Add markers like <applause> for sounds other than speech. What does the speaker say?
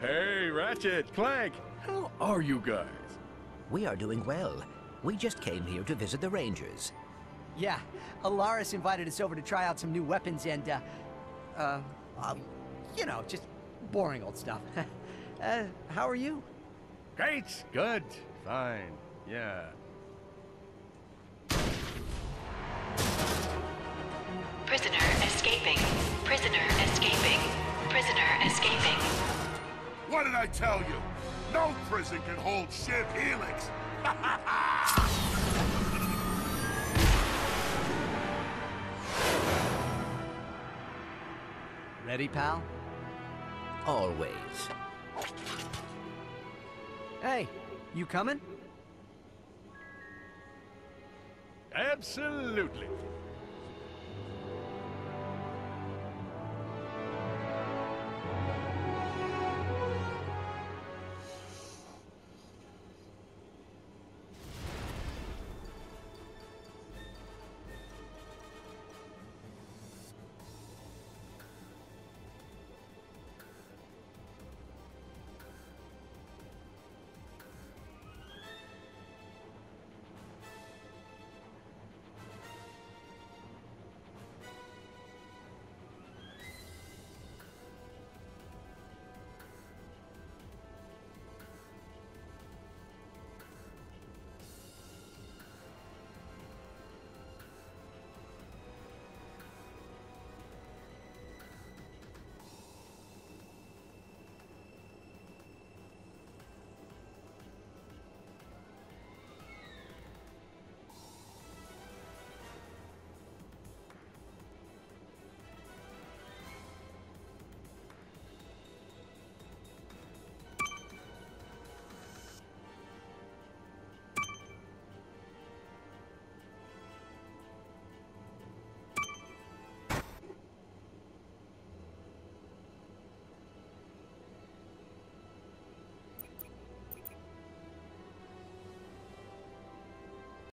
Ratchet, Clank, how are you guys? We are doing well. We just came here to visit the Rangers. Yeah, Elaris invited us over to try out some new weapons and, uh, uh, um, you know, just boring old stuff. <laughs> uh, how are you? Great, good, fine, yeah. Prisoner escaping. Prisoner What did I tell you? No prison can hold Shiv Helix! <laughs> Ready, pal? Always. Hey, you coming? Absolutely.